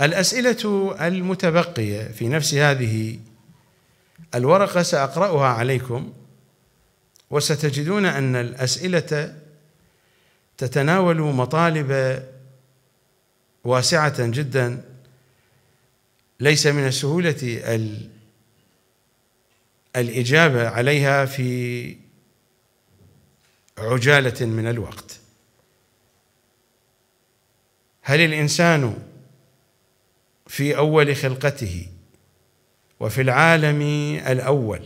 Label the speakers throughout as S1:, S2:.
S1: الأسئلة المتبقية في نفس هذه الورقة سأقرأها عليكم وستجدون أن الأسئلة تتناول مطالب واسعة جدا ليس من السهولة الإجابة عليها في عجالة من الوقت. هل الإنسان في أول خلقته وفي العالم الأول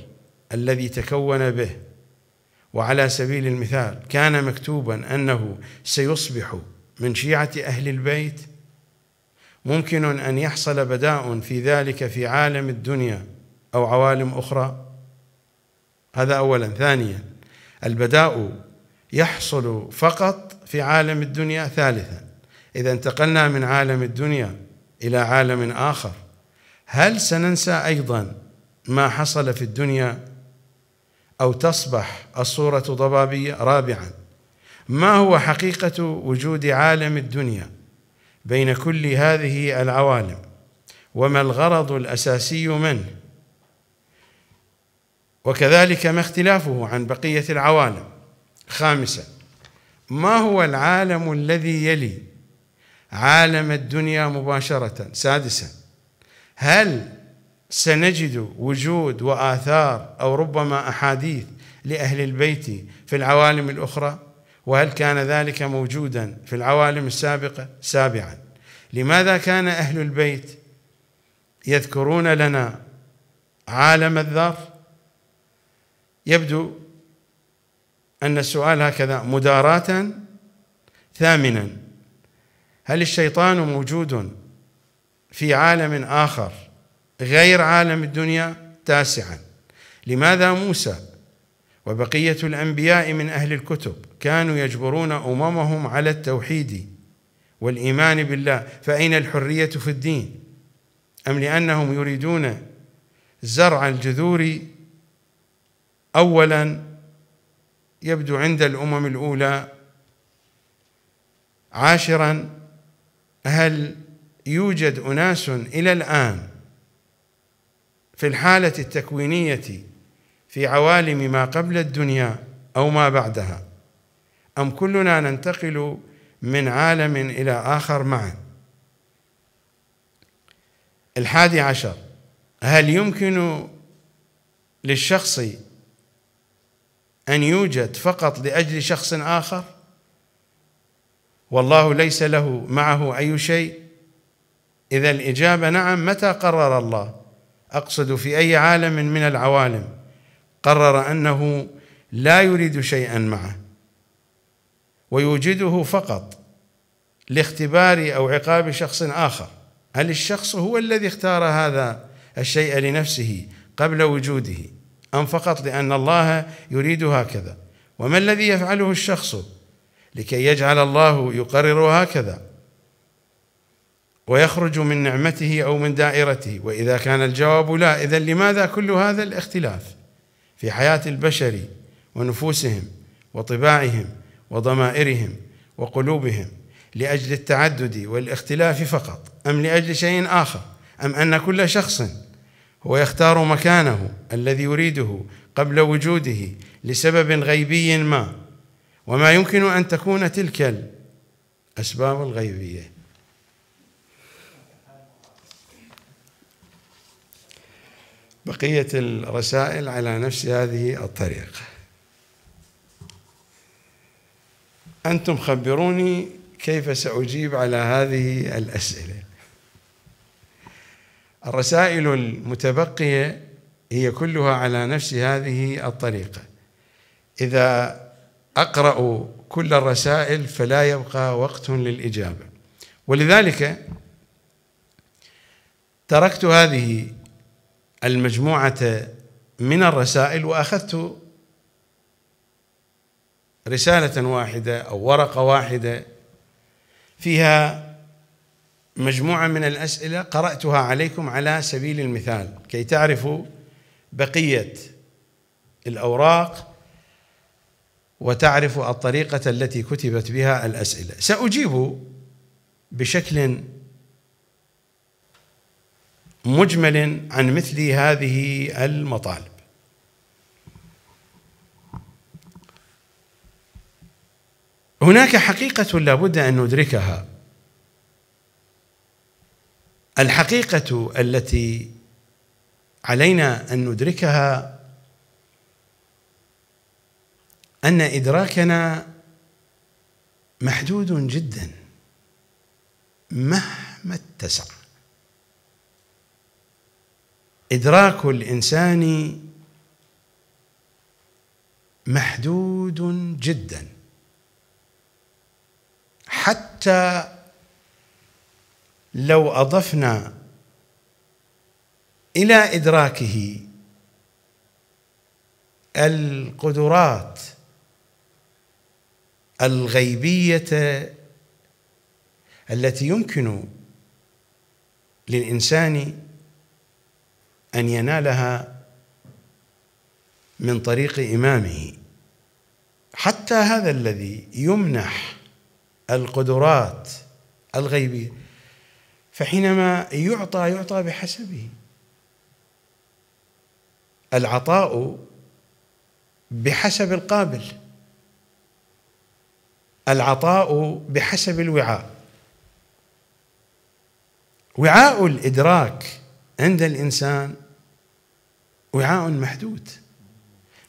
S1: الذي تكون به. وعلى سبيل المثال كان مكتوبا أنه سيصبح من شيعة أهل البيت. ممكن أن يحصل بداء في ذلك في عالم الدنيا أو عوالم أخرى. هذا أولا. ثانيا البداء يحصل فقط في عالم الدنيا ثالثا. إذا انتقلنا من عالم الدنيا إلى عالم آخر. هل سننسى أيضا ما حصل في الدنيا أو تصبح الصورة ضبابية؟ رابعا ما هو حقيقة وجود عالم الدنيا بين كل هذه العوالم؟ وما الغرض الأساسي منه؟ وكذلك ما اختلافه عن بقية العوالم؟ خامسا ما هو العالم الذي يلي عالم الدنيا مباشرة سادسا. هل سنجد وجود وآثار أو ربما أحاديث لأهل البيت في العوالم الأخرى؟ وهل كان ذلك موجودا في العوالم السابقة؟ سابعا. لماذا كان أهل البيت يذكرون لنا عالم الذر؟ يبدو أن السؤال هكذا مداراة ثامنا. هل الشيطان موجود في عالم آخر غير عالم الدنيا؟ تاسعا. لماذا موسى وبقية الأنبياء من أهل الكتب كانوا يجبرون أممهم على التوحيد والإيمان بالله؟ فأين الحرية في الدين؟ أم لأنهم يريدون زرع الجذور أولا يبدو عند الأمم الأولى عاشرا هل يوجد أناس إلى الآن في الحالة التكوينية في عوالم ما قبل الدنيا أو ما بعدها؟ أم كلنا ننتقل من عالم إلى آخر معا؟ الحادي عشر هل يمكن للشخص أن يوجد فقط لأجل شخص آخر؟ والله ليس له معه أي شيء. إذا الإجابة نعم متى قرر الله؟ أقصد في أي عالم من العوالم. قرر أنه لا يريد شيئا معه. ويوجده فقط لاختبار أو عقاب شخص آخر. هل الشخص هو الذي اختار هذا الشيء لنفسه قبل وجوده؟ أم فقط لأن الله يريد هكذا؟ وما الذي يفعله الشخص؟ لكي يجعل الله يقرر هكذا. ويخرج من نعمته أو من دائرته. وإذا كان الجواب لا إذا لماذا كل هذا الاختلاف في حياة البشر ونفوسهم وطباعهم وضمائرهم وقلوبهم؟ لأجل التعدد والاختلاف فقط أم لأجل شيء آخر؟ أم أن كل شخص هو يختار مكانه الذي يريده قبل وجوده لسبب غيبي ما؟ وما يمكن أن تكون تلك الأسباب الغيبية. بقية الرسائل على نفس هذه الطريقة أنتم خبروني كيف سأجيب على هذه الأسئلة. الرسائل المتبقية هي كلها على نفس هذه الطريقة. إذا أقرأ كل الرسائل فلا يبقى وقت للإجابة. ولذلك تركت هذه المجموعة من الرسائل وأخذت رسالة واحدة أو ورقة واحدة فيها مجموعة من الأسئلة قرأتها عليكم على سبيل المثال كي تعرفوا بقية الأوراق وتعرفوا الطريقة التي كتبت بها الأسئلة. سأجيب بشكل مجمل عن مثل هذه المطالب. هناك حقيقة لا بد أن ندركها. الحقيقة التي علينا أن ندركها أن إدراكنا محدود جدا مهما اتسع. إدراك الإنسان محدود جدا حتى لو أضفنا إلى إدراكه القدرات الغيبية التي يمكن للإنسان أن ينالها من طريق إمامه. حتى هذا الذي يمنح القدرات الغيبية فحينما يعطى يعطى بحسبه. العطاء بحسب القابل. العطاء بحسب الوعاء. وعاء الإدراك عند الإنسان وعاء محدود.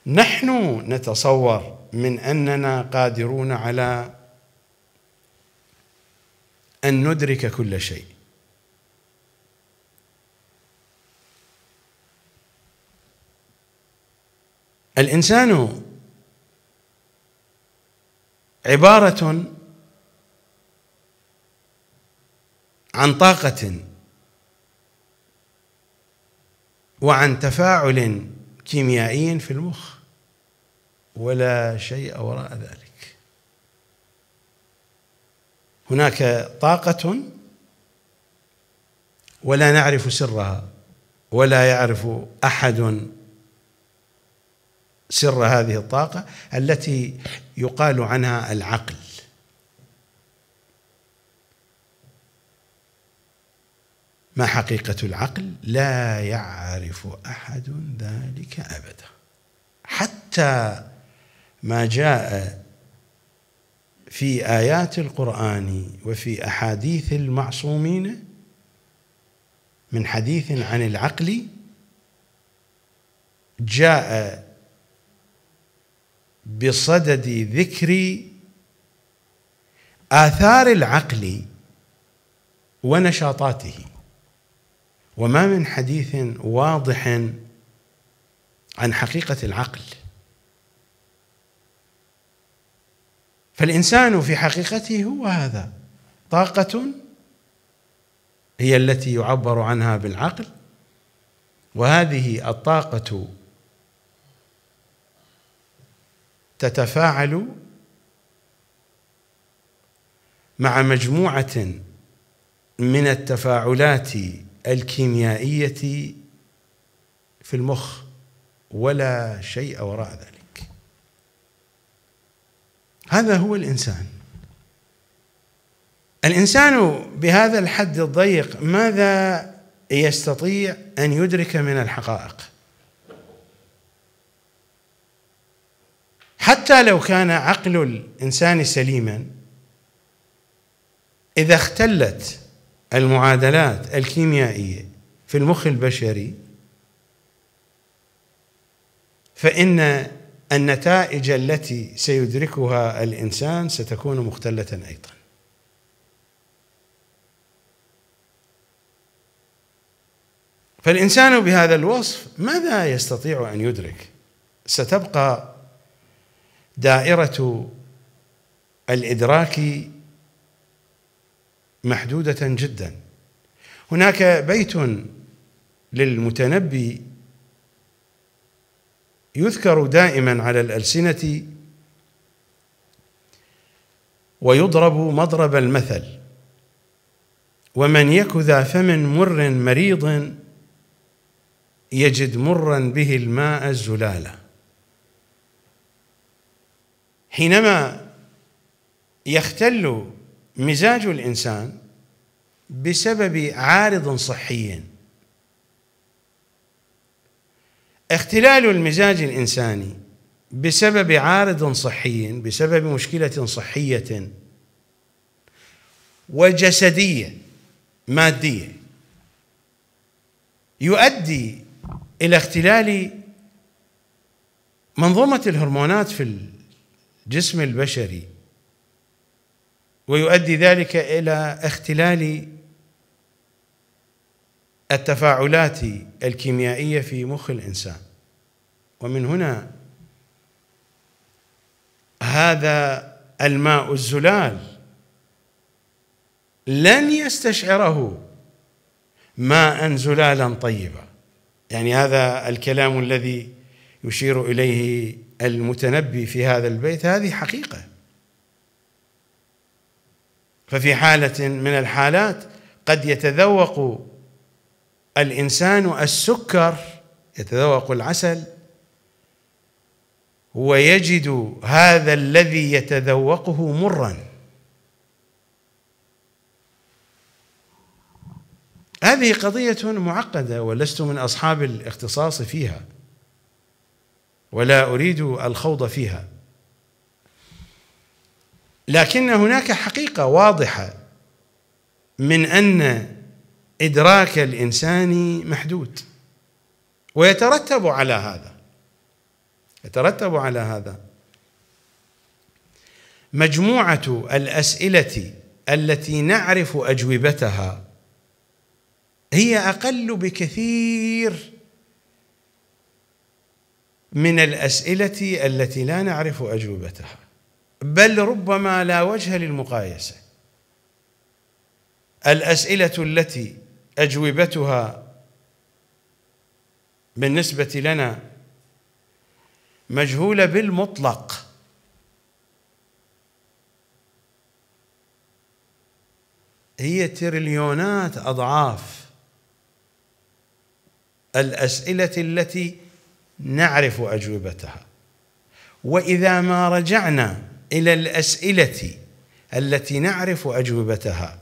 S1: نحن نتصور من أننا قادرون على أن ندرك كل شيء. الإنسان عبارة عن طاقة وعن تفاعل كيميائي في المخ ولا شيء وراء ذلك. هناك طاقة ولا نعرف سرها ولا يعرف أحد سر هذه الطاقة التي يقال عنها العقل. ما حقيقة العقل؟ لا يعرف أحد ذلك أبدا. حتى ما جاء في آيات القرآن وفي أحاديث المعصومين من حديث عن العقل جاء بصدد ذكر آثار العقل ونشاطاته. وما من حديث واضح عن حقيقة العقل. فالإنسان في حقيقته هو هذا. طاقة هي التي يعبر عنها بالعقل وهذه الطاقة تتفاعل مع مجموعة من التفاعلات الكيميائية في المخ ولا شيء وراء ذلك. هذا هو الإنسان. الإنسان بهذا الحد الضيق ماذا يستطيع أن يدرك من الحقائق؟ حتى لو كان عقل الإنسان سليما إذا اختلت المعادلات الكيميائية في المخ البشري فإن النتائج التي سيدركها الإنسان ستكون مختلة أيضا. فالإنسان بهذا الوصف ماذا يستطيع أن يدرك؟ ستبقى دائرة الإدراك محدودة جدا. هناك بيت للمتنبي يذكر دائما على الألسنة ويضرب مضرب المثل. ومن يك ذا فم مر مريض يجد مرا به الماء الزلالة. حينما يختل مزاج الإنسان بسبب عارض صحي. اختلال المزاج الإنساني بسبب عارض صحي بسبب مشكلة صحية وجسدية مادية يؤدي إلى اختلال منظومة الهرمونات في الجسم البشري. ويؤدي ذلك إلى اختلال التفاعلات الكيميائية في مخ الإنسان. ومن هنا هذا الماء الزلال لن يستشعره ماء زلالا طيبا. يعني هذا الكلام الذي يشير إليه المتنبي في هذا البيت هذه حقيقة. ففي حالة من الحالات قد يتذوق الإنسان السكر يتذوق العسل ويجد هذا الذي يتذوقه مرا. هذه قضية معقدة ولست من أصحاب الاختصاص فيها. ولا أريد الخوض فيها. لكن هناك حقيقة واضحة من أن إدراك الإنسان محدود ويترتب على هذا يترتب على هذا. مجموعة الأسئلة التي نعرف أجوبتها هي أقل بكثير من الأسئلة التي لا نعرف أجوبتها بل ربما لا وجه للمقايسة. الأسئلة التي أجوبتها بالنسبة لنا مجهولة بالمطلق. هي تريليونات أضعاف الأسئلة التي نعرف أجوبتها. وإذا ما رجعنا إلى الأسئلة التي نعرف أجوبتها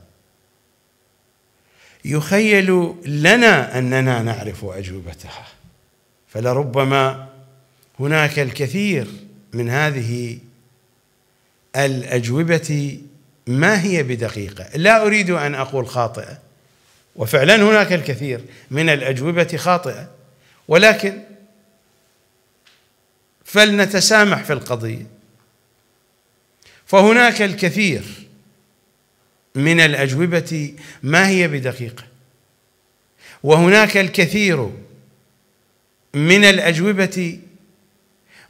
S1: يخيل لنا أننا نعرف أجوبتها. فلربما هناك الكثير من هذه الأجوبة ما هي بدقيقة. لا أريد أن أقول خاطئة وفعلا هناك الكثير من الأجوبة خاطئة ولكن فلنتسامح في القضية. فهناك الكثير من الأجوبة ما هي بدقيقة. وهناك الكثير من الأجوبة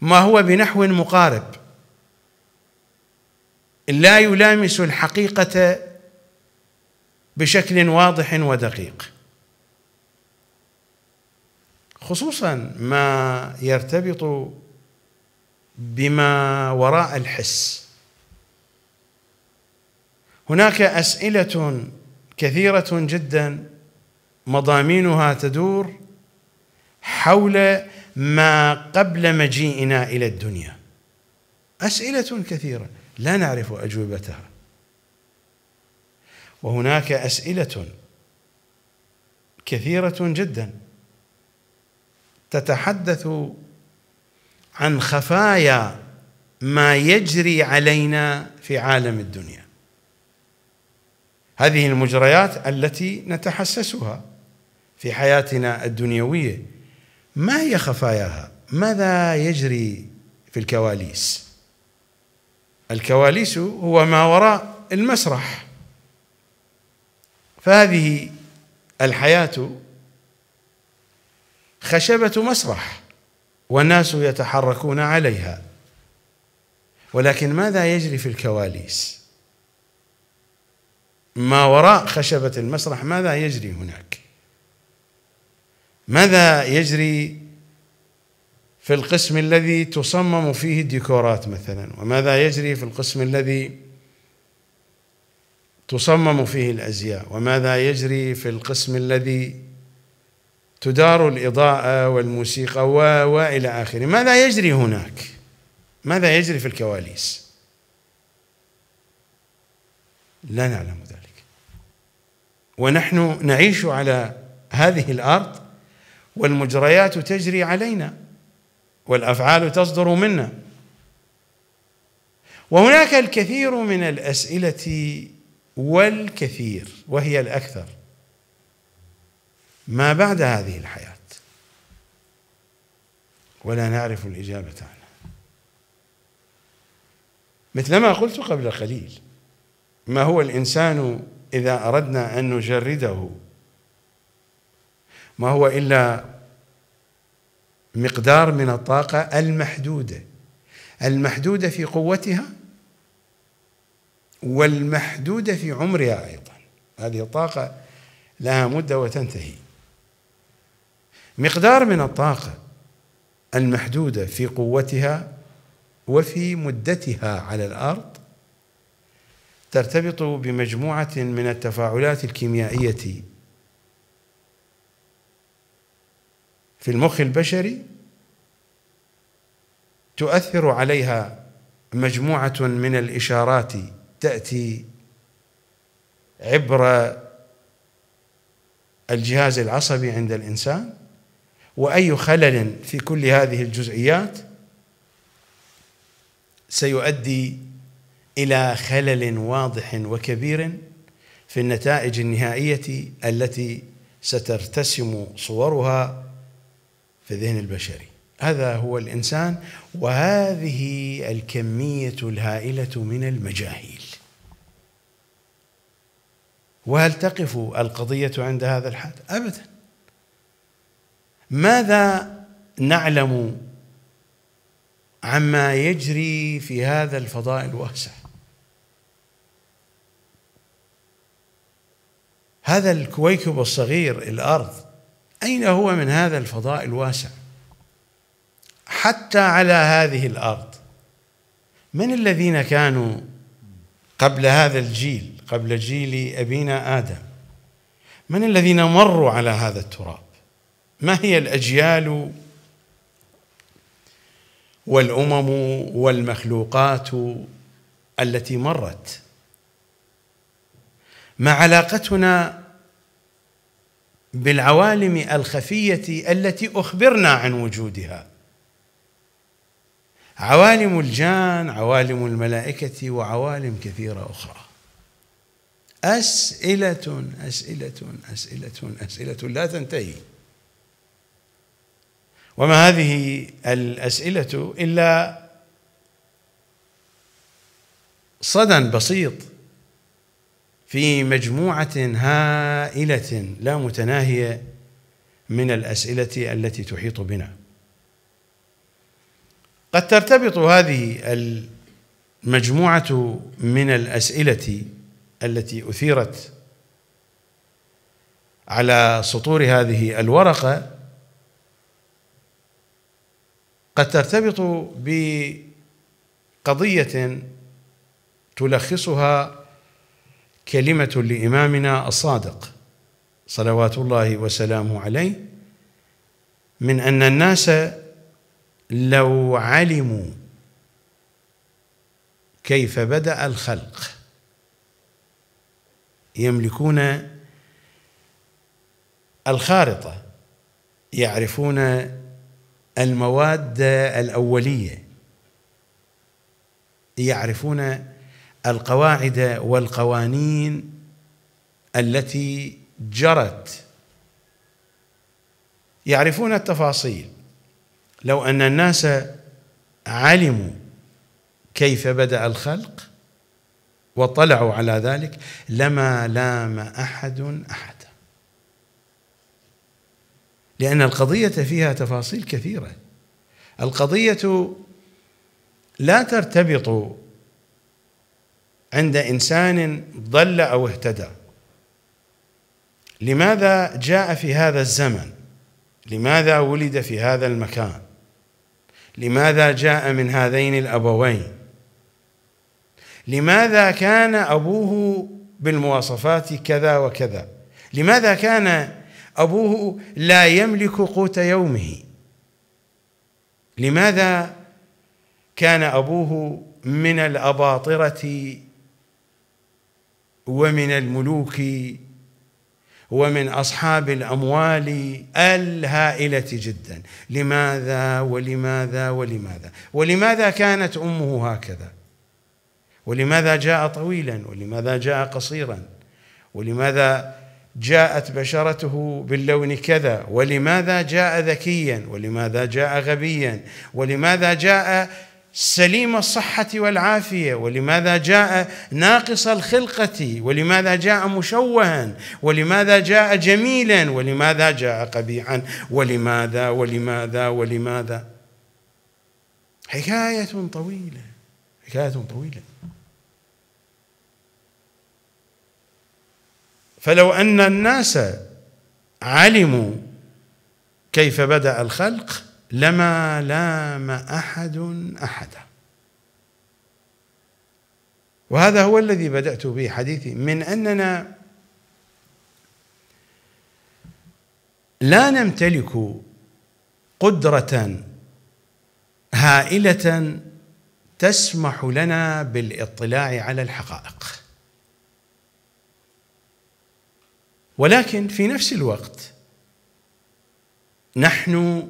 S1: ما هو بنحو مقارب. لا يلامس الحقيقة بشكل واضح ودقيق. خصوصا ما يرتبط بما وراء الحس. هناك أسئلة كثيرة جدا مضامينها تدور حول ما قبل مجيئنا إلى الدنيا. أسئلة كثيرة لا نعرف أجوبتها. وهناك أسئلة كثيرة جدا تتحدث عن خفايا ما يجري علينا في عالم الدنيا. هذه المجريات التي نتحسسها في حياتنا الدنيوية. ما هي خفاياها؟ ماذا يجري في الكواليس؟ الكواليس هو ما وراء المسرح. فهذه الحياة خشبة مسرح. والناس يتحركون عليها. ولكن ماذا يجري في الكواليس؟ ما وراء خشبة المسرح ماذا يجري هناك؟ ماذا يجري في القسم الذي تصمم فيه الديكورات مثلا؟ وماذا يجري في القسم الذي تصمم فيه الأزياء؟ وماذا يجري في القسم الذي تدار الإضاءة والموسيقى وإلى آخره. ماذا يجري هناك؟ ماذا يجري في الكواليس؟ لا نعلم ذلك. ونحن نعيش على هذه الأرض والمجريات تجري علينا والأفعال تصدر منا. وهناك الكثير من الأسئلة والكثير وهي الأكثر. ما بعد هذه الحياة. ولا نعرف الإجابة عنها. مثلما قلت قبل قليل ما هو الإنسان إذا أردنا أن نجرده؟ ما هو إلا مقدار من الطاقة المحدودة. المحدودة في قوتها والمحدودة في عمرها أيضا. هذه الطاقة لها مدة وتنتهي. مقدار من الطاقة المحدودة في قوتها وفي مدتها على الأرض ترتبط بمجموعة من التفاعلات الكيميائية في المخ البشري تؤثر عليها مجموعة من الإشارات تأتي عبر الجهاز العصبي عند الإنسان وأي خلل في كل هذه الجزئيات سيؤدي إلى خلل واضح وكبير في النتائج النهائية التي سترتسم صورها في الذهن البشري هذا هو الإنسان وهذه الكمية الهائلة من المجاهيل. وهل تقف القضية عند هذا الحد؟ ابدا. ماذا نعلم عما يجري في هذا الفضاء الواسع؟ هذا الكويكب الصغير الأرض أين هو من هذا الفضاء الواسع؟ حتى على هذه الأرض من الذين كانوا قبل هذا الجيل قبل جيل أبينا آدم؟ من الذين مروا على هذا التراب؟ ما هي الأجيال والأمم والمخلوقات التي مرت؟ ما علاقتنا بالعوالم الخفية التي أخبرنا عن وجودها؟ عوالم الجان عوالم الملائكة وعوالم كثيرة أخرى. أسئلة أسئلة أسئلة أسئلة لا تنتهي. وما هذه الأسئلة إلا صدى بسيط في مجموعة هائلة لا متناهية من الأسئلة التي تحيط بنا. قد ترتبط هذه المجموعة من الأسئلة التي أثيرت على سطور هذه الورقة قد ترتبط بقضية تلخصها كلمة لإمامنا الصادق صلوات الله وسلامه عليه من أن الناس لو علموا كيف بدأ الخلق يملكون الخارطة يعرفون المواد الأولية. يعرفون القواعد والقوانين التي جرت. يعرفون التفاصيل. لو أن الناس علموا كيف بدأ الخلق واطلعوا على ذلك لما لام أحد احدا لأن القضية فيها تفاصيل كثيرة. القضية لا ترتبط عند إنسان ضل أو اهتدى. لماذا جاء في هذا الزمن؟ لماذا ولد في هذا المكان؟ لماذا جاء من هذين الأبوين؟ لماذا كان أبوه بالمواصفات كذا وكذا؟ لماذا كان أبوه لا يملك قوت يومه. لماذا كان أبوه من الأباطرة ومن الملوك ومن أصحاب الأموال الهائلة جدا؟ لماذا ولماذا ولماذا؟ ولماذا كانت أمه هكذا؟ ولماذا جاء طويلا؟ ولماذا جاء قصيرا؟ ولماذا جاءت بشرته باللون كذا ولماذا جاء ذكيا؟ ولماذا جاء غبيا؟ ولماذا جاء سليم الصحة والعافية؟ ولماذا جاء ناقص الخلقة؟ ولماذا جاء مشوها؟ ولماذا جاء جميلا؟ ولماذا جاء قبيحا؟ ولماذا؟ ولماذا؟ ولماذا؟ حكاية طويلة حكاية طويلة. فلو أن الناس علموا كيف بدأ الخلق لما لام أحد احدا وهذا هو الذي بدأت به حديثي من أننا لا نمتلك قدرة هائلة تسمح لنا بالاطلاع على الحقائق. ولكن في نفس الوقت نحن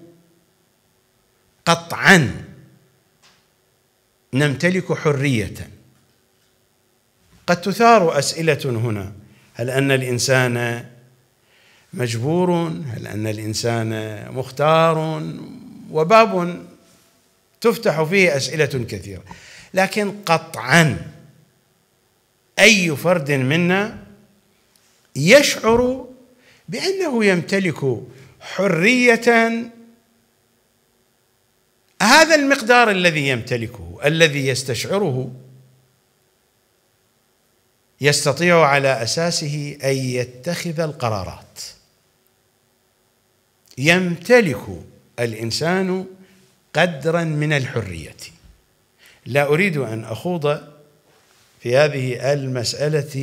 S1: قطعا نمتلك حرية. قد تثار أسئلة هنا. هل أن الإنسان مجبور؟ هل أن الإنسان مختار؟ وباب تفتح فيه أسئلة كثيرة. لكن قطعا أي فرد منا يشعر بأنه يمتلك حرية. هذا المقدار الذي يمتلكه الذي يستشعره يستطيع على أساسه أن يتخذ القرارات. يمتلك الإنسان قدرا من الحرية. لا أريد أن أخوض في هذه المسألة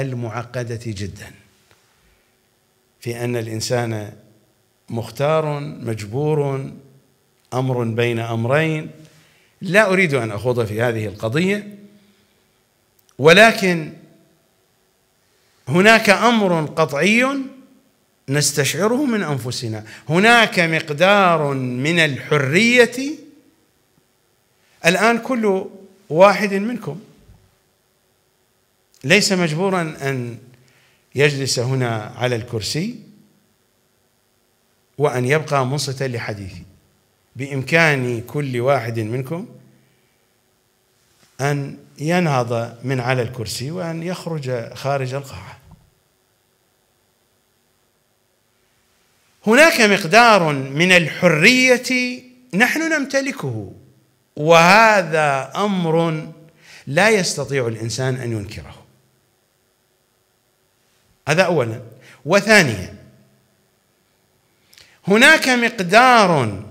S1: المعقدة جدا في أن الإنسان مختار مجبور أمر بين أمرين. لا أريد أن أخوض في هذه القضية ولكن هناك أمر قطعي نستشعره من أنفسنا. هناك مقدار من الحرية. الآن كل واحد منكم ليس مجبورا أن يجلس هنا على الكرسي وأن يبقى منصتا لحديثي. بإمكان كل واحد منكم أن ينهض من على الكرسي وأن يخرج خارج القاعة. هناك مقدار من الحرية نحن نمتلكه وهذا أمر لا يستطيع الإنسان أن ينكره. هذا اولا. وثانيا هناك مقدار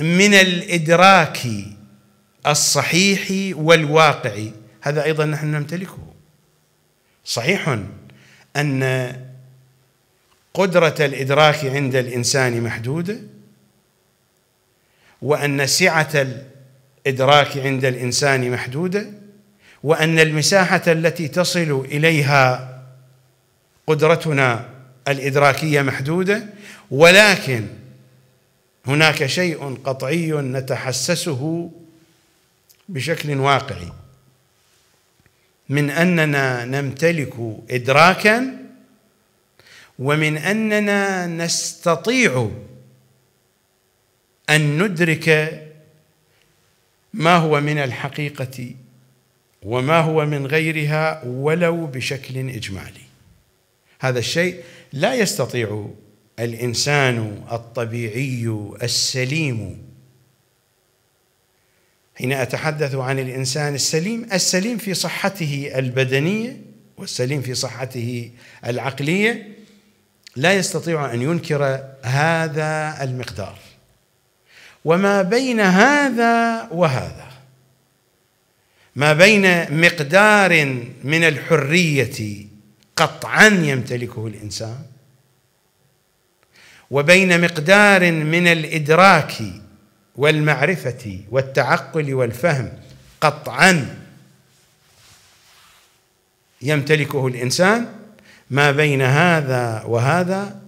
S1: من الإدراك الصحيح والواقعي هذا أيضا نحن نمتلكه. صحيح أن قدرة الإدراك عند الإنسان محدوده وأن سعة الإدراك عند الإنسان محدوده وأن المساحة التي تصل إليها قدرتنا الإدراكية محدودة ولكن هناك شيء قطعي نتحسسه بشكل واقعي. من أننا نمتلك ادراكا ومن أننا نستطيع أن ندرك ما هو من الحقيقة وما هو من غيرها ولو بشكل إجمالي. هذا الشيء لا يستطيع الإنسان الطبيعي السليم. حين أتحدث عن الإنسان السليم السليم في صحته البدنية والسليم في صحته العقلية لا يستطيع أن ينكر هذا المقدار. وما بين هذا وهذا ما بين مقدار من الحرية قطعا يمتلكه الإنسان. وبين مقدار من الإدراك والمعرفة والتعقل والفهم قطعا يمتلكه الإنسان. ما بين هذا وهذا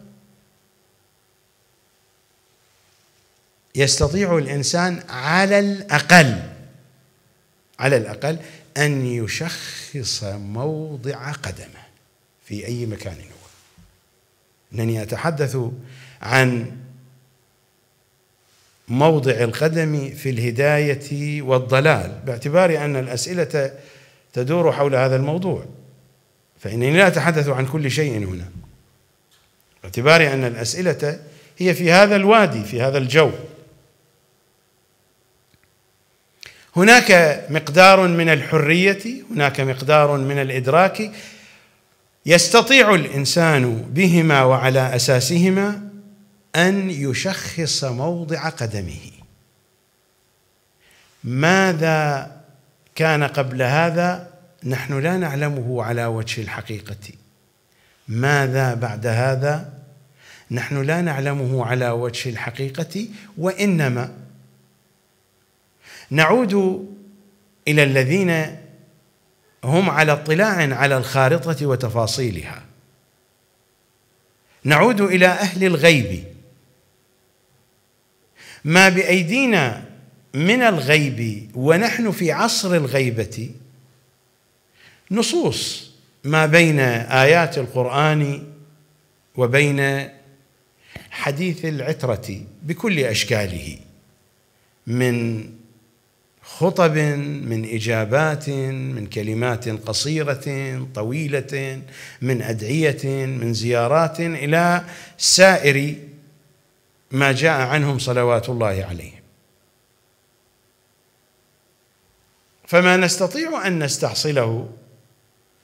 S1: يستطيع الإنسان على الأقل على الأقل أن يشخص موضع قدمه. في أي مكان هو. إنني أتحدث عن موضع القدم في الهداية والضلال باعتبار أن الأسئلة تدور حول هذا الموضوع. فإنني لا أتحدث عن كل شيء هنا. باعتبار أن الأسئلة هي في هذا الوادي في هذا الجو. هناك مقدار من الحرية هناك مقدار من الإدراك يستطيع الإنسان بهما وعلى أساسهما أن يشخص موضع قدمه. ماذا كان قبل هذا؟ نحن لا نعلمه على وجه الحقيقة. ماذا بعد هذا؟ نحن لا نعلمه على وجه الحقيقة وإنما نعود إلى الذين هم على اطلاع على الخارطة وتفاصيلها. نعود إلى أهل الغيب. ما بأيدينا من الغيب ونحن في عصر الغيبة نصوص ما بين آيات القرآن وبين حديث العترة بكل أشكاله من خطب من إجابات من كلمات قصيرة طويلة من أدعية من زيارات إلى سائر ما جاء عنهم صلوات الله عليهم. فما نستطيع أن نستحصله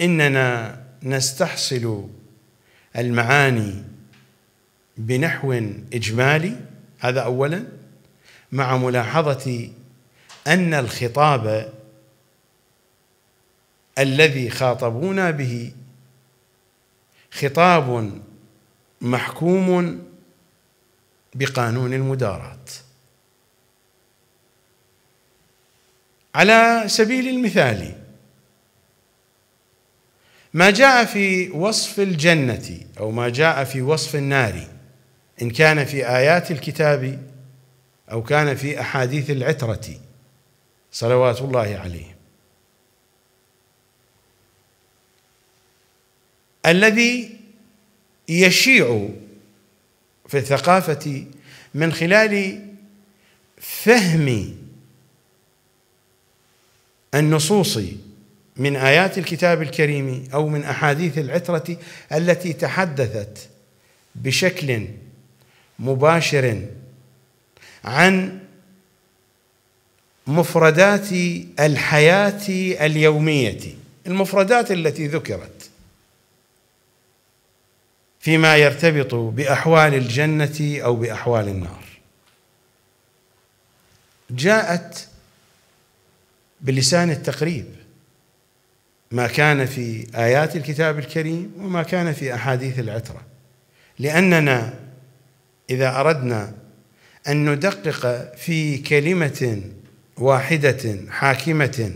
S1: إننا نستحصل المعاني بنحو إجمالي. هذا اولا. مع ملاحظة أن الخطاب الذي خاطبونا به خطاب محكوم بقانون المداراة على سبيل المثال ما جاء في وصف الجنة أو ما جاء في وصف النار إن كان في آيات الكتاب أو كان في أحاديث العترة صلوات الله عليهم الذي يشيع في الثقافة من خلال فهم النصوص من آيات الكتاب الكريم أو من أحاديث العترة التي تحدثت بشكل مباشر عن مفردات الحياة اليومية المفردات التي ذكرت فيما يرتبط بأحوال الجنة أو بأحوال النار. جاءت بلسان التقريب ما كان في آيات الكتاب الكريم وما كان في أحاديث العترة لأننا إذا أردنا أن ندقق في كلمة واحدة حاكمة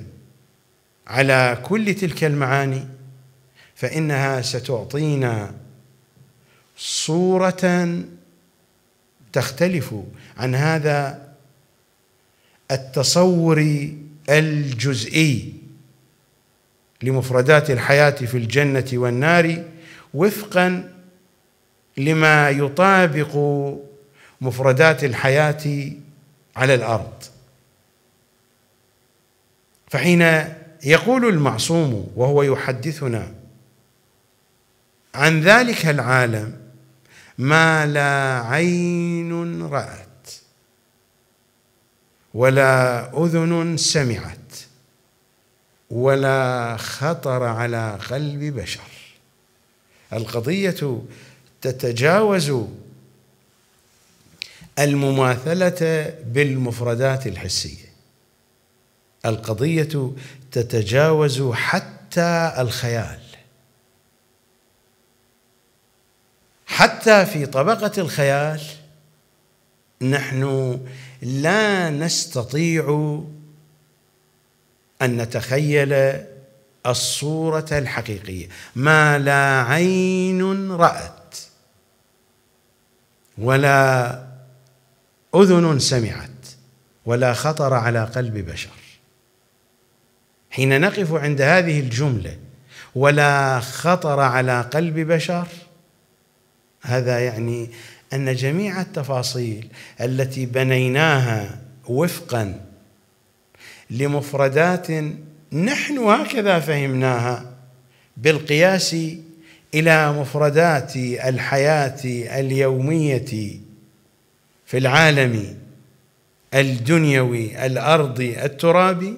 S1: على كل تلك المعاني فإنها ستعطينا صورة تختلف عن هذا التصور الجزئي لمفردات الحياة في الجنة والنار وفقا لما يطابق مفردات الحياة على الأرض. فحين يقول المعصوم وهو يحدثنا عن ذلك العالم ما لا عين رأت ولا أذن سمعت ولا خطر على قلب بشر. القضية تتجاوز المماثلة بالمفردات الحسية. القضية تتجاوز حتى الخيال. حتى في طبقة الخيال نحن لا نستطيع أن نتخيل الصورة الحقيقية. ما لا عين رأت ولا أذن سمعت ولا خطر على قلب بشر. حين نقف عند هذه الجملة ولا خطر على قلب بشر؟ هذا يعني أن جميع التفاصيل التي بنيناها وفقا لمفردات نحن هكذا فهمناها بالقياس إلى مفردات الحياة اليومية في العالم الدنيوي الأرضي الترابي.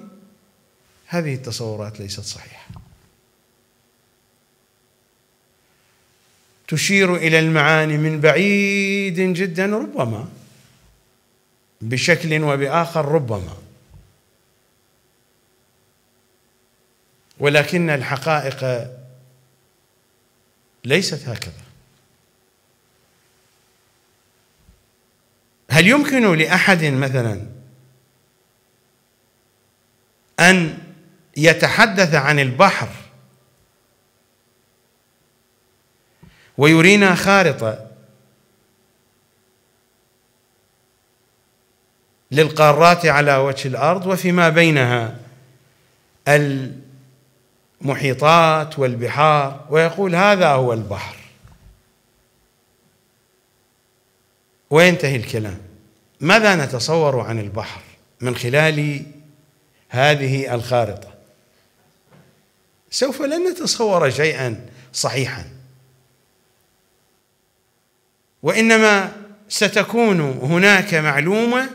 S1: هذه التصورات ليست صحيحة. تشير إلى المعاني من بعيد جدا ربما بشكل وبآخر ربما. ولكن الحقائق ليست هكذا. هل يمكن لأحد مثلا أن يتحدث عن البحر. ويرينا خارطة للقارات على وجه الأرض وفيما بينها المحيطات والبحار. ويقول هذا هو البحر. وينتهي الكلام. ماذا نتصور عن البحر من خلال هذه الخارطة؟ سوف لن نتصور شيئا صحيحا. وإنما ستكون هناك معلومة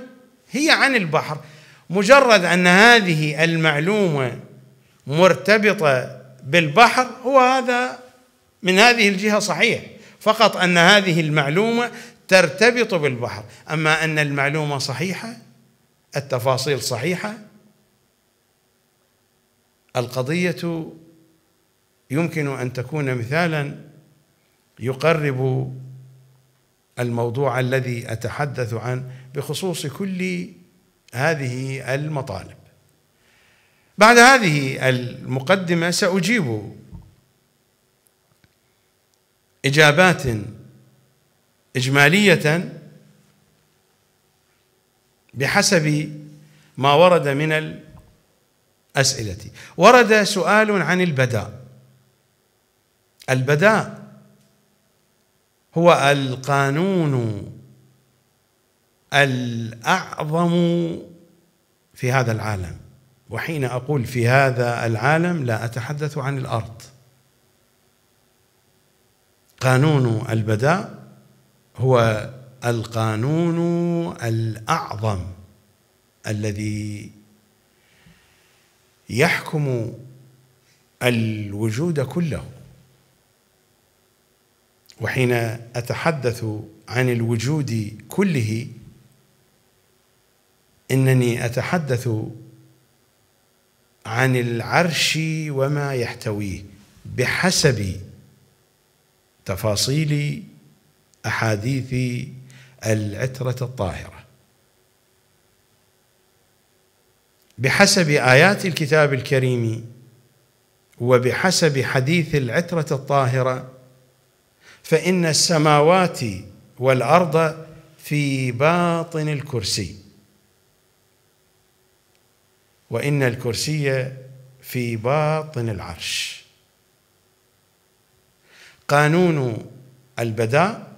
S1: هي عن البحر. مجرد أن هذه المعلومة مرتبطة بالبحر هو هذا من هذه الجهة صحيح. فقط أن هذه المعلومة ترتبط بالبحر. أما أن المعلومة صحيحة التفاصيل صحيحة القضية يمكن أن تكون مثالا يقرب الموضوع الذي أتحدث عنه بخصوص كل هذه المطالب. بعد هذه المقدمة سأجيب إجابات إجمالية بحسب ما ورد من الأسئلة. ورد سؤال عن البداء. البداء هو القانون الأعظم في هذا العالم. وحين أقول في هذا العالم لا أتحدث عن الأرض. قانون البداء هو القانون الأعظم الذي يحكم الوجود كله. وحين أتحدث عن الوجود كله إنني أتحدث عن العرش وما يحتويه بحسب تفاصيل أحاديث العترة الطاهرة. بحسب آيات الكتاب الكريم وبحسب حديث العترة الطاهرة فإن السماوات والأرض في باطن الكرسي. وإن الكرسي في باطن العرش. قانون البداء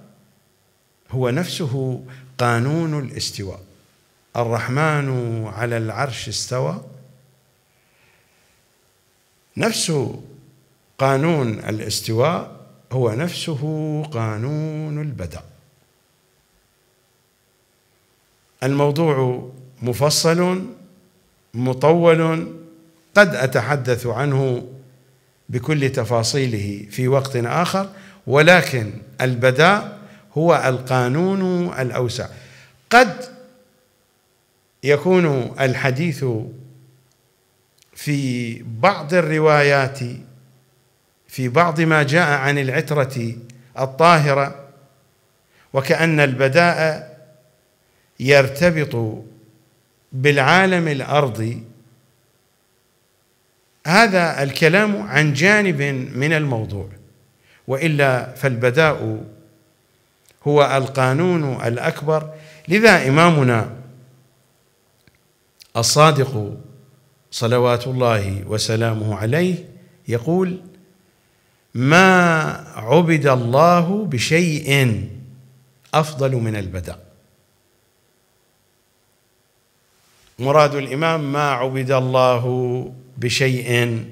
S1: هو نفسه قانون الاستواء. الرحمن على العرش استوى. نفس قانون الاستواء هو نفسه قانون البدء الموضوع مفصل مطول قد أتحدث عنه بكل تفاصيله في وقت آخر ولكن البداء هو القانون الأوسع. قد يكون الحديث في بعض الروايات في بعض ما جاء عن العترة الطاهرة وكأن البداء يرتبط بالعالم الأرضي هذا الكلام عن جانب من الموضوع وإلا فالبداء هو القانون الأكبر. لذا إمامنا الصادق صلوات الله وسلامه عليه يقول ما عبد الله بشيء أفضل من البداء مراد الإمام ما عبد الله بشيء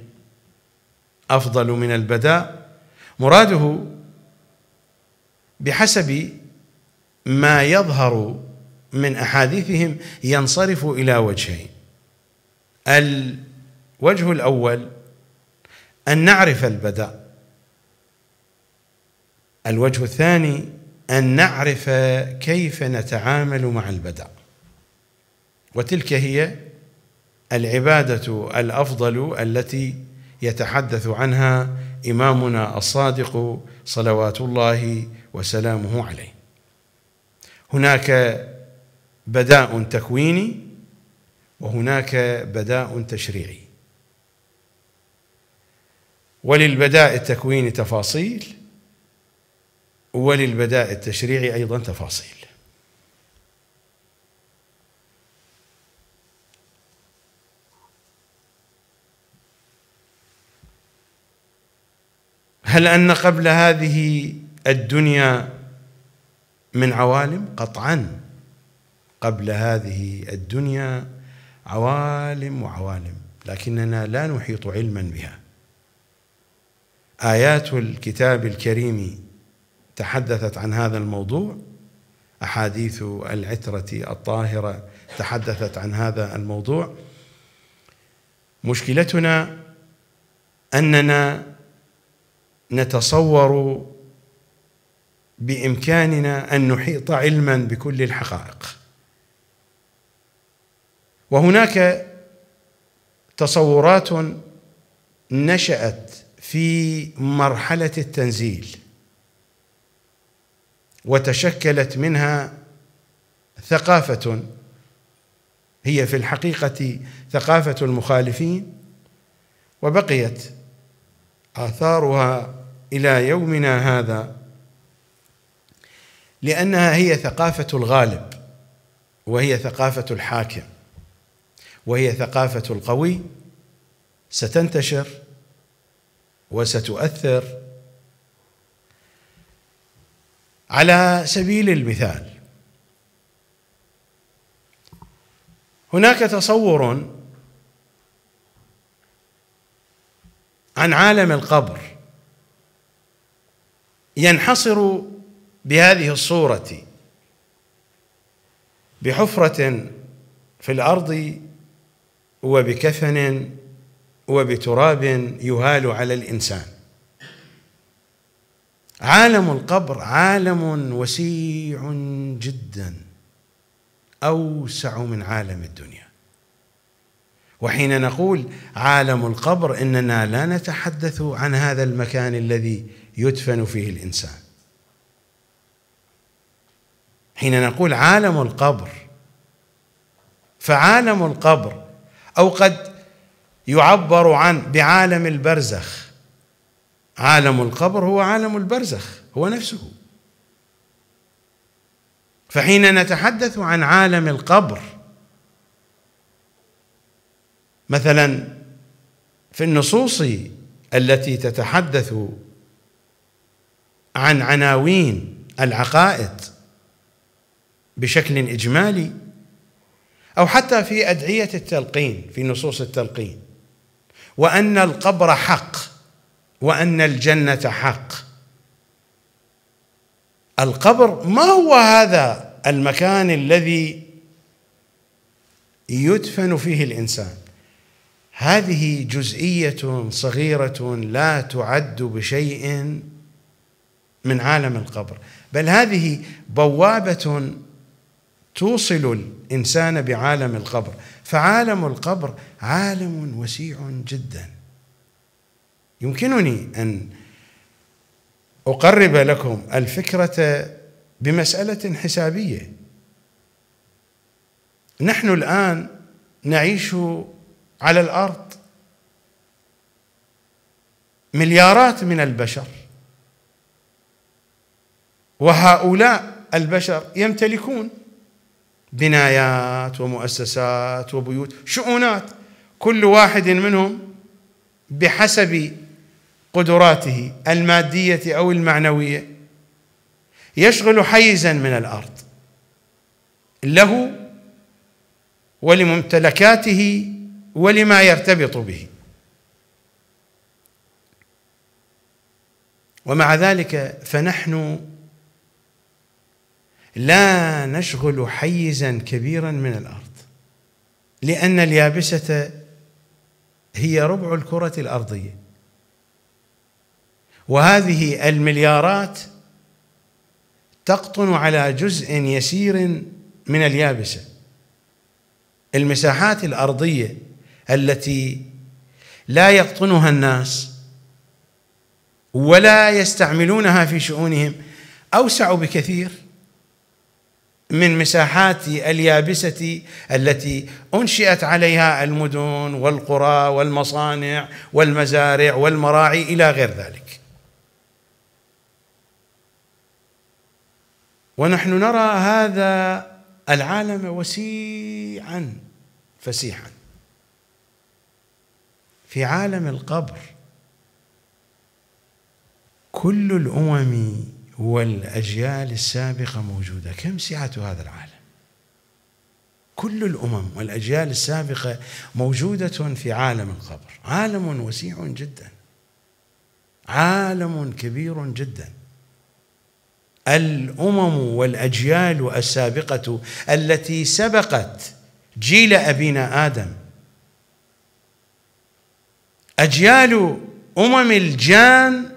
S1: أفضل من البداء مراده بحسب ما يظهر من أحاديثهم ينصرف إلى وجهين. الوجه الأول أن نعرف البداء الوجه الثاني أن نعرف كيف نتعامل مع البداء وتلك هي العبادة الأفضل التي يتحدث عنها إمامنا الصادق صلوات الله وسلامه عليه. هناك بداء تكويني وهناك بداء تشريعي. وللبداء التكويني تفاصيل وللبداء التشريعي أيضا تفاصيل. هل أن قبل هذه الدنيا من عوالم؟ قطعا. قبل هذه الدنيا عوالم وعوالم لكننا لا نحيط علما بها. آيات الكتاب الكريم تحدثت عن هذا الموضوع أحاديث العترة الطاهرة تحدثت عن هذا الموضوع. مشكلتنا أننا نتصور بإمكاننا أن نحيط علما بكل الحقائق. وهناك تصورات نشأت في مرحلة التنزيل. وتشكلت منها ثقافة هي في الحقيقة ثقافة المخالفين وبقيت آثارها إلى يومنا هذا لأنها هي ثقافة الغالب وهي ثقافة الحاكم وهي ثقافة القوي ستنتشر وستؤثر على سبيل المثال. هناك تصور عن عالم القبر ينحصر بهذه الصورة بحفرة في الأرض وبكفن وبتراب يهال على الإنسان. عالم القبر عالم وسيع جدا أوسع من عالم الدنيا. وحين نقول عالم القبر إننا لا نتحدث عن هذا المكان الذي يدفن فيه الإنسان. حين نقول عالم القبر فعالم القبر أو قد يعبر عن بعالم البرزخ عالم القبر هو عالم البرزخ هو نفسه. فحين نتحدث عن عالم القبر مثلا في النصوص التي تتحدث عن عناوين العقائد بشكل إجمالي أو حتى في أدعية التلقين في نصوص التلقين وأن القبر حق. وأن الجنة حق. القبر ما هو هذا المكان الذي يدفن فيه الإنسان؟ هذه جزئية صغيرة لا تعد بشيء من عالم القبر بل هذه بوابة توصل الإنسان بعالم القبر. فعالم القبر عالم وسيع جدا. يمكنني أن أقرب لكم الفكرة بمسألة حسابية. نحن الآن نعيش على الأرض مليارات من البشر وهؤلاء البشر يمتلكون بنايات ومؤسسات وبيوت شؤونات كل واحد منهم بحسب قدراته المادية أو المعنوية يشغل حيزا من الأرض. له ولممتلكاته ولما يرتبط به. ومع ذلك فنحن لا نشغل حيزا كبيرا من الأرض لأن اليابسة هي ربع الكرة الأرضية. وهذه المليارات تقطن على جزء يسير من اليابسة. المساحات الأرضية التي لا يقطنها الناس ولا يستعملونها في شؤونهم أوسع بكثير من مساحات اليابسة التي أنشئت عليها المدن والقرى والمصانع والمزارع والمراعي إلى غير ذلك. ونحن نرى هذا العالم وسيعا فسيحا. في عالم القبر كل الأمم والأجيال السابقة موجودة. كم سعة هذا العالم؟ كل الأمم والأجيال السابقة موجودة في عالم القبر. عالم وسيع جدا. عالم كبير جدا. الأمم والأجيال السابقة التي سبقت جيل أبينا آدم. أجيال أمم الجان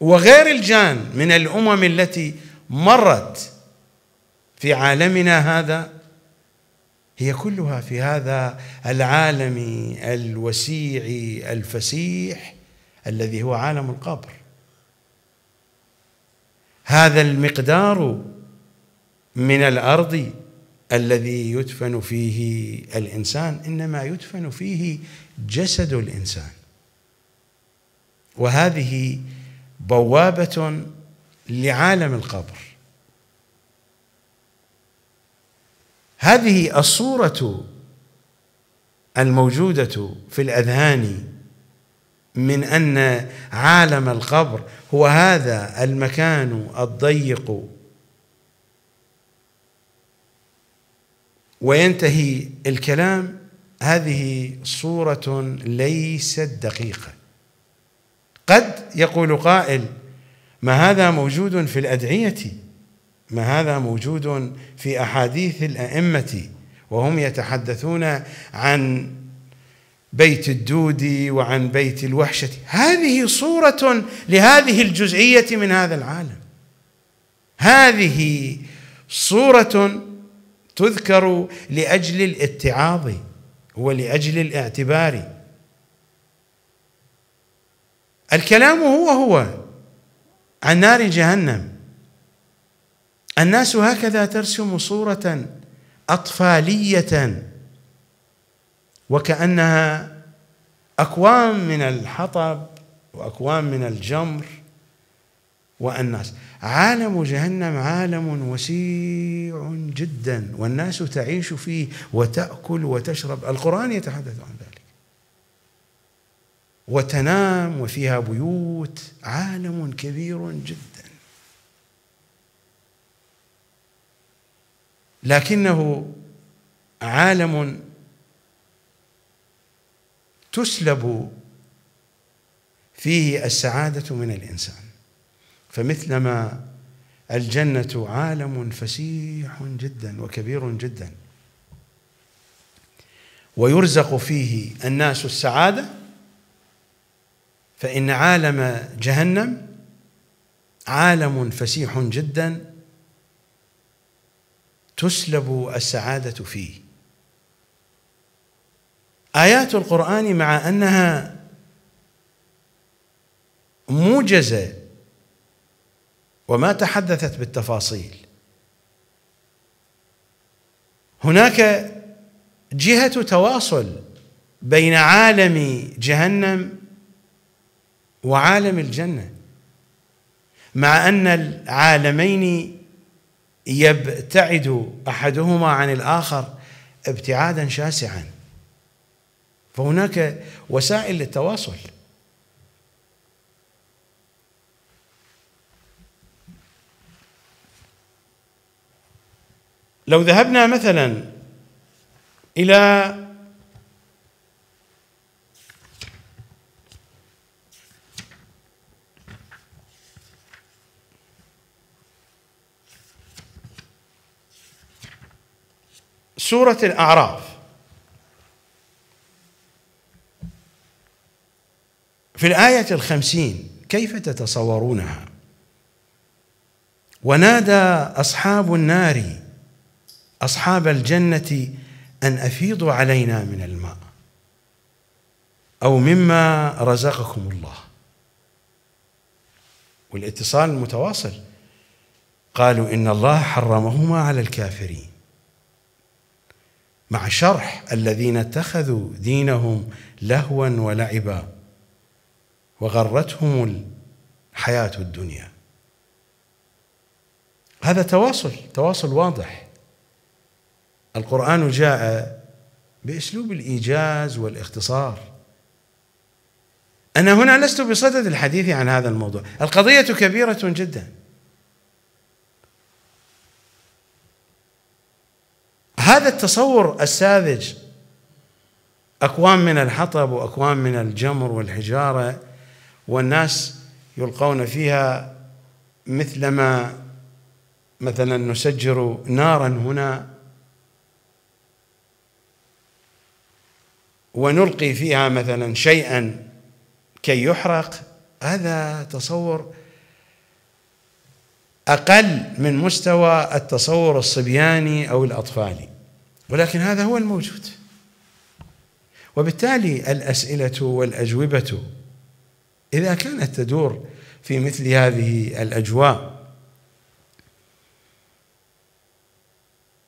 S1: وغير الجان من الأمم التي مرت في عالمنا هذا هي كلها في هذا العالم الوسيع الفسيح الذي هو عالم القبر. هذا المقدار من الأرض الذي يدفن فيه الإنسان إنما يدفن فيه جسد الإنسان. وهذه بوابة لعالم القبر. هذه الصورة الموجودة في الأذهان من أن عالم القبر هو هذا المكان الضيق. وينتهي الكلام هذه صورة ليست دقيقة. قد يقول قائل ما هذا موجود في الأدعية؟ ما هذا موجود في أحاديث الأئمة؟ وهم يتحدثون عن بيت الدود وعن بيت الوحشة. هذه صورة لهذه الجزئية من هذا العالم. هذه صورة تذكر لأجل الاتعاظ ولأجل الاعتبار. الكلام هو هو عن نار جهنم. الناس هكذا ترسم صورة أطفالية. وكأنها اكوام من الحطب واكوام من الجمر والناس. عالم جهنم عالم وسيع جدا والناس تعيش فيه وتأكل وتشرب. القرآن يتحدث عن ذلك. وتنام وفيها بيوت عالم كبير جدا. لكنه عالم تسلب فيه السعادة من الإنسان. فمثلما الجنة عالم فسيح جدا وكبير جدا. ويرزق فيه الناس السعادة فإن عالم جهنم عالم فسيح جدا تسلب السعادة فيه. آيات القرآن مع أنها موجزة وما تحدثت بالتفاصيل. هناك جهة تواصل بين عالم جهنم وعالم الجنة مع أن العالمين يبتعد أحدهما عن الآخر ابتعادا شاسعا. فهناك وسائل للتواصل. لو ذهبنا مثلا إلى سورة الأعراف. في الآية الخمسين كيف تتصورونها؟ ونادى أصحاب النار أصحاب الجنة أن أفيضوا علينا من الماء أو مما رزقكم الله. والاتصال متواصل قالوا إن الله حرمهما على الكافرين. مع شرح الذين اتخذوا دينهم لهوا ولعبا. وغرتهم الحياة الدنيا. هذا تواصل تواصل واضح. القرآن جاء بأسلوب الإيجاز والإختصار. أنا هنا لست بصدد الحديث عن هذا الموضوع. القضية كبيرة جدا. هذا التصور الساذج أكوام من الحطب وأكوام من الجمر والحجارة والناس يلقون فيها مثلما مثلا نسجر نارا هنا ونلقي فيها مثلا شيئا كي يحرق هذا تصور أقل من مستوى التصور الصبياني أو الأطفالي. ولكن هذا هو الموجود. وبالتالي الأسئلة والأجوبة إذا كانت تدور في مثل هذه الأجواء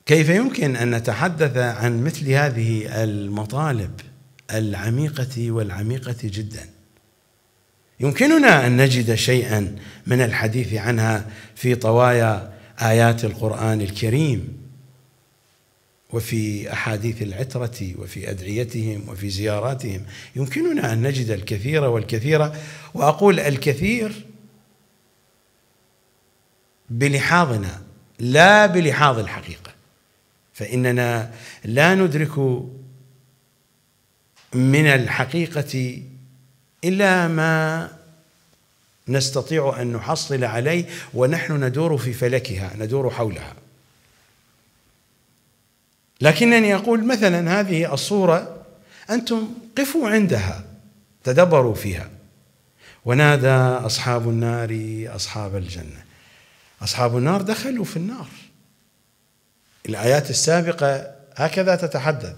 S1: كيف يمكن أن نتحدث عن مثل هذه المطالب العميقة والعميقة جدا؟ يمكننا أن نجد شيئا من الحديث عنها في طوايا آيات القرآن الكريم. وفي أحاديث العترة وفي أدعيتهم وفي زياراتهم. يمكننا أن نجد الكثير والكثير وأقول الكثير بلحاظنا لا بلحاظ الحقيقة. فإننا لا ندرك من الحقيقة إلا ما نستطيع أن نحصل عليه ونحن ندور في فلكها ندور حولها. لكنني أقول مثلا هذه الصورة أنتم قفوا عندها تدبروا فيها. ونادى أصحاب النار أصحاب الجنة. أصحاب النار دخلوا في النار. الآيات السابقة هكذا تتحدث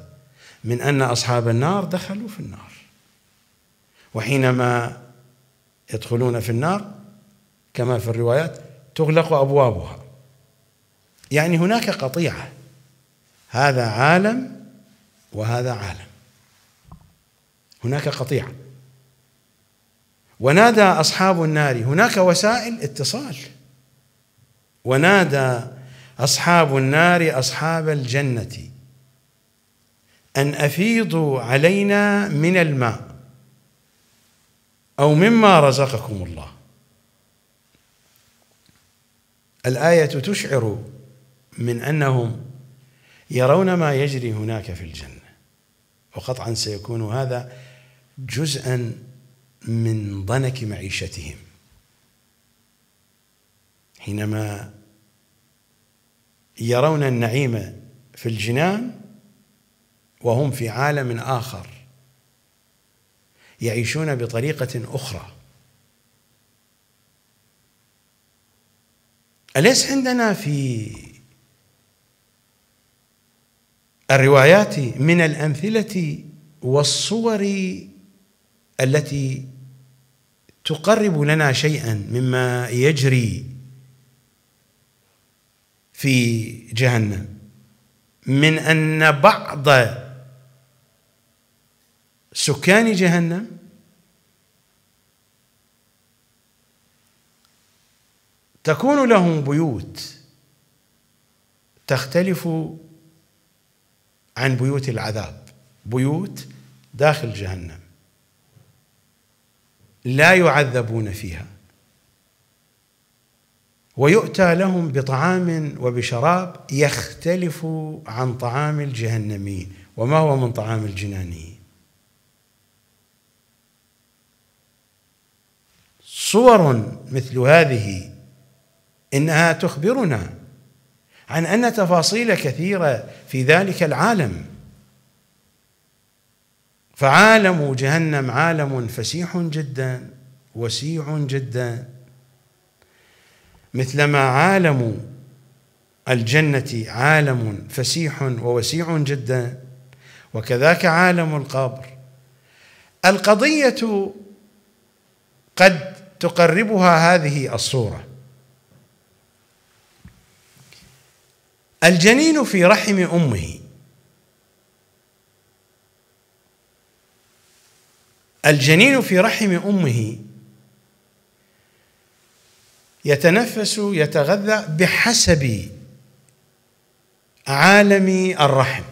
S1: من أن أصحاب النار دخلوا في النار. وحينما يدخلون في النار كما في الروايات تغلق أبوابها. يعني هناك قطيعة. هذا عالم وهذا عالم. هناك قطيعه ونادى أصحاب النار هناك وسائل اتصال. ونادى أصحاب النار أصحاب الجنة أن أفيضوا علينا من الماء أو مما رزقكم الله. الآية تشعر من أنهم يرون ما يجري هناك في الجنة. وقطعا سيكون هذا جزءا من ضنك معيشتهم. حينما يرون النعيم في الجنان وهم في عالم آخر يعيشون بطريقة أخرى. أليس عندنا في الروايات من الأمثلة والصور التي تقرب لنا شيئا مما يجري في جهنم. من أن بعض سكان جهنم تكون لهم بيوت تختلف عن بيوت العذاب بيوت داخل جهنم. لا يعذبون فيها. ويؤتى لهم بطعام وبشراب يختلف عن طعام الجهنميين. وما هو من طعام الجنانيين؟ صور مثل هذه إنها تخبرنا عن أن تفاصيل كثيرة في ذلك العالم. فعالم جهنم عالم فسيح جدا وسيع جدا. مثلما عالم الجنة عالم فسيح ووسيع جدا وكذاك عالم القبر. القضية قد تقربها هذه الصورة. الجنين في رحم أمه. الجنين في رحم أمه. يتنفس يتغذى بحسب عالم الرحم.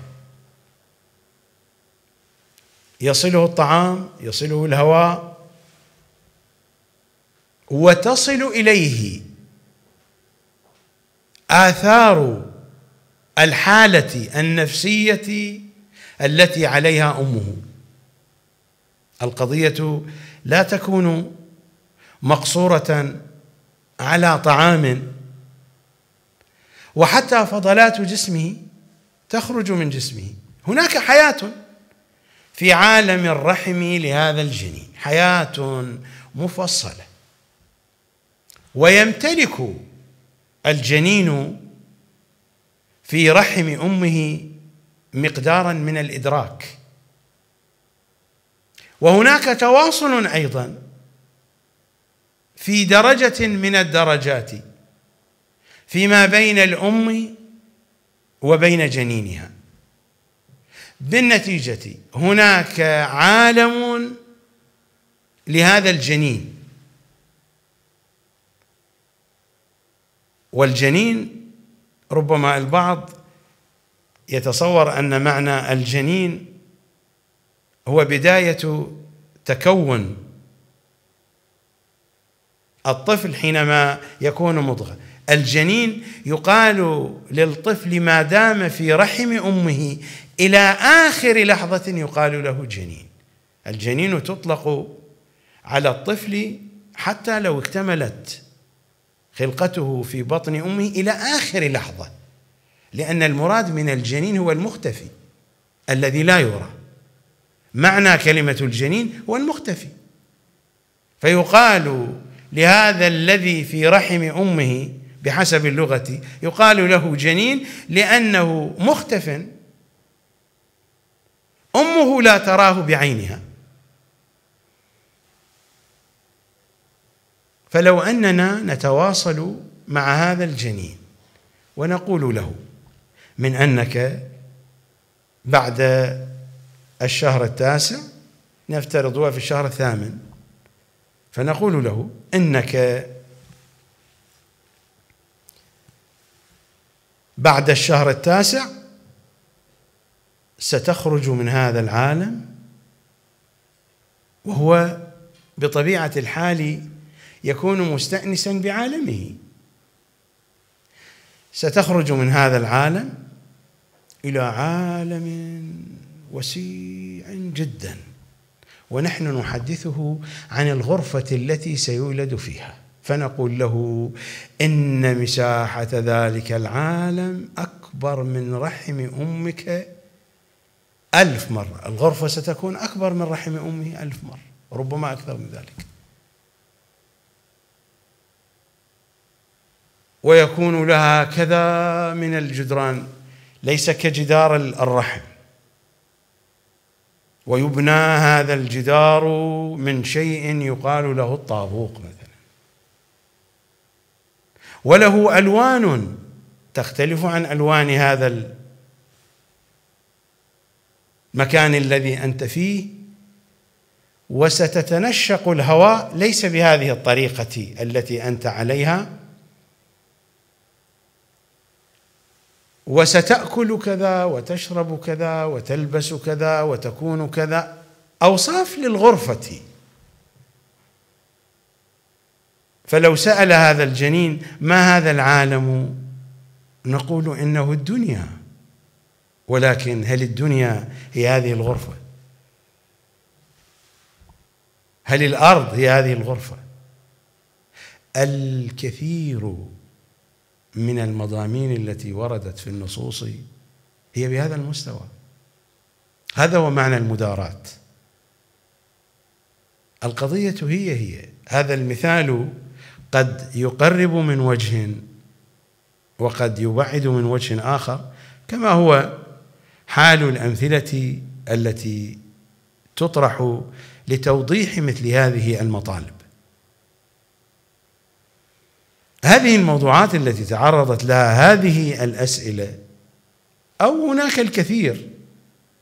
S1: يصله الطعام يصله الهواء. وتصل إليه آثار الحالة النفسية التي عليها أمه. القضية لا تكون مقصورة على طعام. وحتى فضلات جسمه تخرج من جسمه. هناك حياة في عالم الرحم لهذا الجنين. حياة مفصلة. ويمتلك الجنين في رحم أمه مقدارا من الإدراك. وهناك تواصل أيضا في درجة من الدرجات فيما بين الأم وبين جنينها. بالنتيجة هناك عالم لهذا الجنين والجنين ربما البعض يتصور أن معنى الجنين هو بداية تكون. الطفل حينما يكون مضغه الجنين يقال للطفل ما دام في رحم أمه إلى آخر لحظة يقال له جنين. الجنين تطلق على الطفل حتى لو اكتملت. خلقته في بطن أمه إلى آخر لحظة لأن المراد من الجنين هو المختفي الذي لا يرى. معنى كلمة الجنين هو المختفي. فيقال لهذا الذي في رحم أمه بحسب اللغة يقال له جنين لأنه مختف. أمه لا تراه بعينها. فلو أننا نتواصل مع هذا الجنين ونقول له من أنك بعد الشهر التاسع نفترض هو في الشهر الثامن فنقول له إنك بعد الشهر التاسع ستخرج من هذا العالم وهو بطبيعة الحال يكون مستانسا بعالمه. ستخرج من هذا العالم إلى عالم وسيع جدا. ونحن نحدثه عن الغرفة التي سيولد فيها. فنقول له إن مساحة ذلك العالم أكبر من رحم أمك ألف مرة. الغرفة ستكون أكبر من رحم أمه ألف مرة. ربما أكثر من ذلك. ويكون لها كذا من الجدران ليس كجدار الرحم. ويبنى هذا الجدار من شيء يقال له الطابوق مثلا. وله ألوان تختلف عن ألوان هذا المكان الذي أنت فيه. وستتنشق الهواء ليس بهذه الطريقة التي أنت عليها. وستأكل كذا وتشرب كذا وتلبس كذا وتكون كذا. أوصاف للغرفة. فلو سأل هذا الجنين ما هذا العالم؟ نقول إنه الدنيا. ولكن هل الدنيا هي هذه الغرفة؟ هل الأرض هي هذه الغرفة؟ الكثير من المضامين التي وردت في النصوص هي بهذا المستوى. هذا هو معنى المداراة القضية هي هي. هذا المثال قد يقرب من وجه وقد يبعد من وجه آخر كما هو حال الأمثلة التي تطرح لتوضيح مثل هذه المطالب. هذه الموضوعات التي تعرضت لها هذه الأسئلة أو هناك الكثير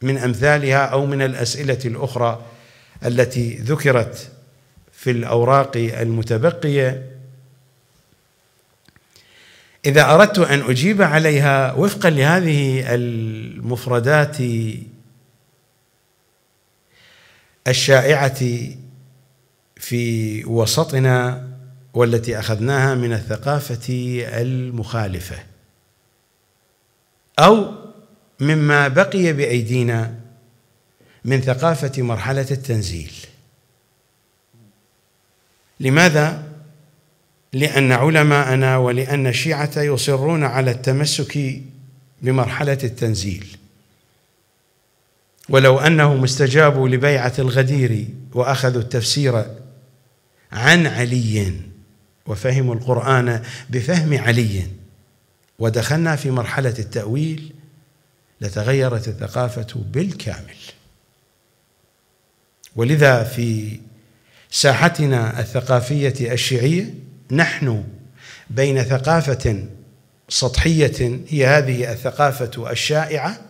S1: من أمثالها أو من الأسئلة الأخرى التي ذكرت في الأوراق المتبقية. إذا أردت أن أجيب عليها وفقا لهذه المفردات الشائعة في وسطنا والتي أخذناها من الثقافة المخالفة. أو مما بقي بأيدينا من ثقافة مرحلة التنزيل. لماذا؟ لأن علماءنا ولأن الشيعة يصرون على التمسك بمرحلة التنزيل. ولو أنهم استجابوا لبيعة الغدير وأخذوا التفسير عن علي وفهموا القرآن بفهم علي. ودخلنا في مرحلة التأويل لتغيرت الثقافة بالكامل. ولذا في ساحتنا الثقافية الشيعية نحن بين ثقافة سطحية هي هذه الثقافة الشائعة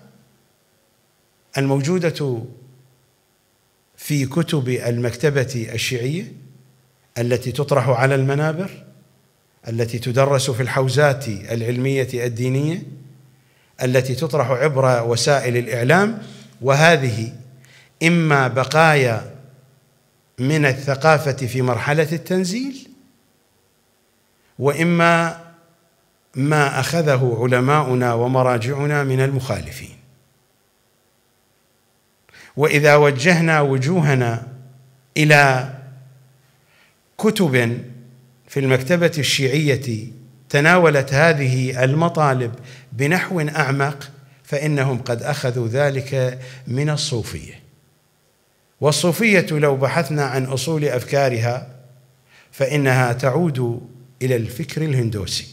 S1: الموجودة في كتب المكتبة الشيعية التي تطرح على المنابر التي تدرس في الحوزات العلمية الدينية التي تطرح عبر وسائل الإعلام وهذه إما بقايا من الثقافة في مرحلة التنزيل وإما ما أخذه علماؤنا ومراجعنا من المخالفين. وإذا وجهنا وجوهنا إلى كتب في المكتبة الشيعية تناولت هذه المطالب بنحو أعمق فإنهم قد أخذوا ذلك من الصوفية. والصوفية لو بحثنا عن أصول أفكارها فإنها تعود إلى الفكر الهندوسي.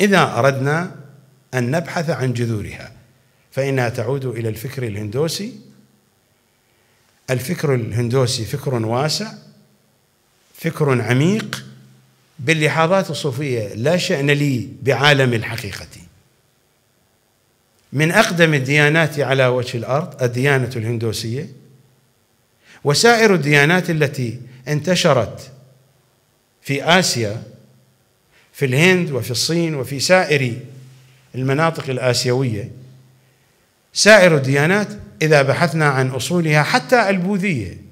S1: إذا أردنا أن نبحث عن جذورها فإنها تعود إلى الفكر الهندوسي. الفكر الهندوسي فكر واسع فكر عميق باللحاظات الصوفية. لا شأن لي بعالم الحقيقة. من أقدم الديانات على وجه الأرض الديانة الهندوسية وسائر الديانات التي انتشرت في آسيا في الهند وفي الصين وفي سائر المناطق الآسيوية. سائر الديانات إذا بحثنا عن أصولها حتى البوذية.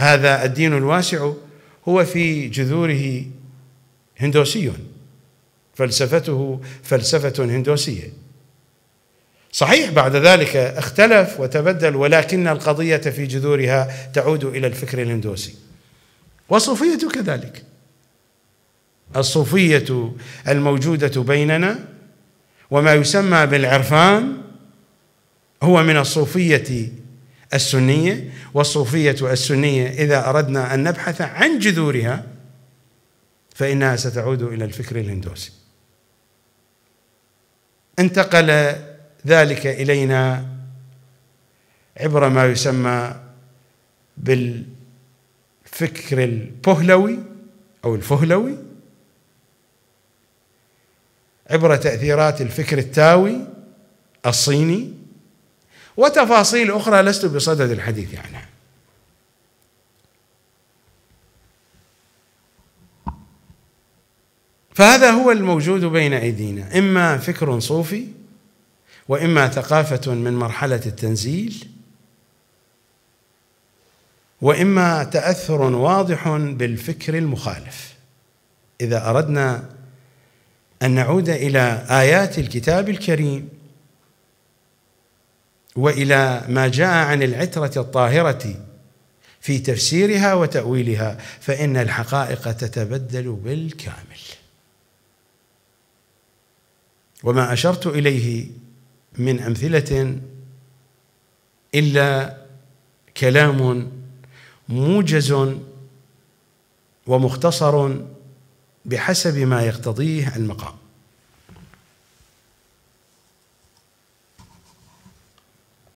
S1: هذا الدين الواسع هو في جذوره هندوسي. فلسفته فلسفة هندوسية. صحيح بعد ذلك اختلف وتبدل ولكن القضية في جذورها تعود إلى الفكر الهندوسي. والصوفية كذلك. الصوفية الموجودة بيننا وما يسمى بالعرفان هو من الصوفية السنية والصوفية السنية إذا أردنا أن نبحث عن جذورها فإنها ستعود إلى الفكر الهندوسي. انتقل ذلك إلينا عبر ما يسمى بالفكر البهلوي أو الفهلوي عبر تأثيرات الفكر التاوي الصيني وتفاصيل أخرى لست بصدد الحديث عنها فهذا هو الموجود بين أيدينا إما فكر صوفي وإما ثقافة من مرحلة التنزيل وإما تأثر واضح بالفكر المخالف. إذا أردنا أن نعود إلى آيات الكتاب الكريم وإلى ما جاء عن العترة الطاهرة في تفسيرها وتأويلها فإن الحقائق تتبدل بالكامل. وما أشرت إليه من أمثلة إلا كلام موجز ومختصر بحسب ما يقتضيه المقام.